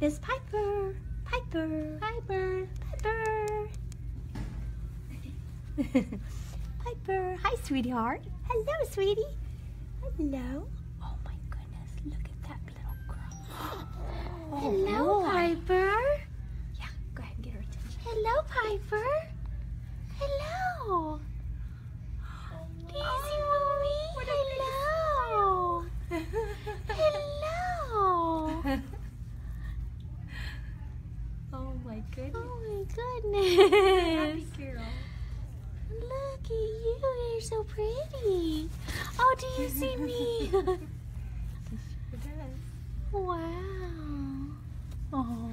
Miss Piper. Piper. Piper. Piper. Piper. Hi, sweetheart. Hello, sweetie. Hello. Oh my goodness, look at that little girl. Oh, Hello, boy. Piper. Yeah, go ahead and get her attention. Hello, Piper. my goodness. Oh my goodness. Happy girl. Look at you. You're so pretty. Oh, do you see me? sure does. Wow. Oh.